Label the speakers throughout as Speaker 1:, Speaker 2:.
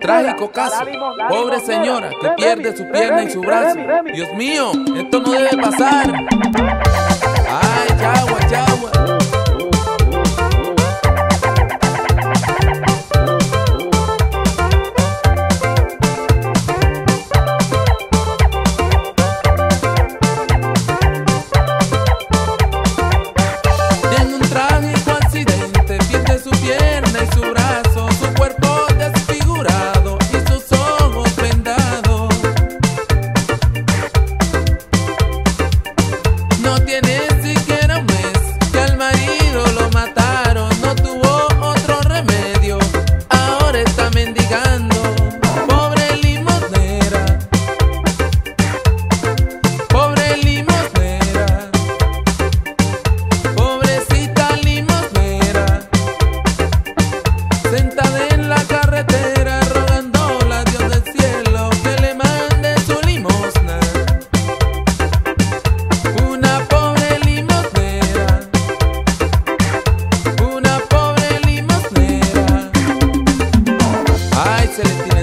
Speaker 1: Trágico caso, pobre señora que pierde su pierna y su brazo. Dios mío, esto no debe pasar.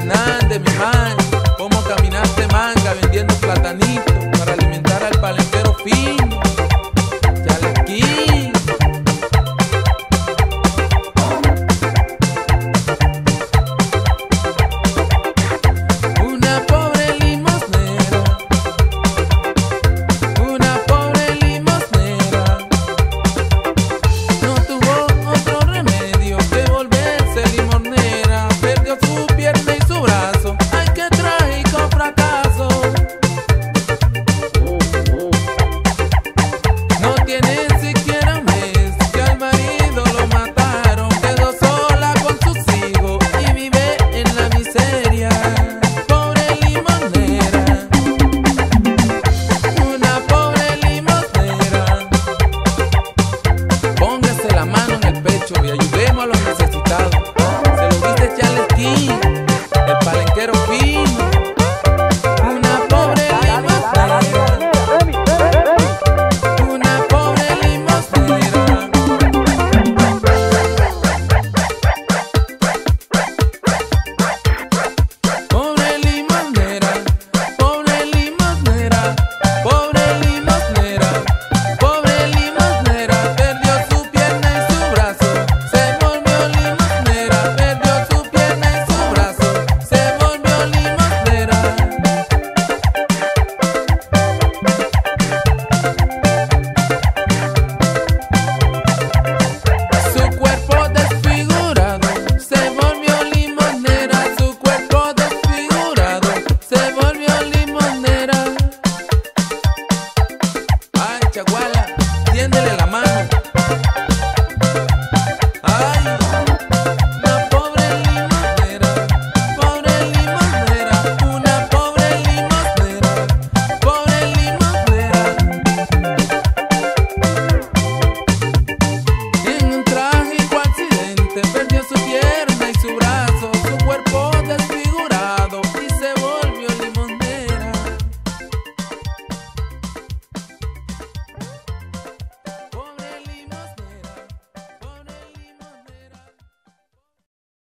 Speaker 1: Hernández, mi man, cómo caminaste manga vendiendo platanito para alimentar al palenque. necesitado. Se lo viste Charles King, el palenquero King.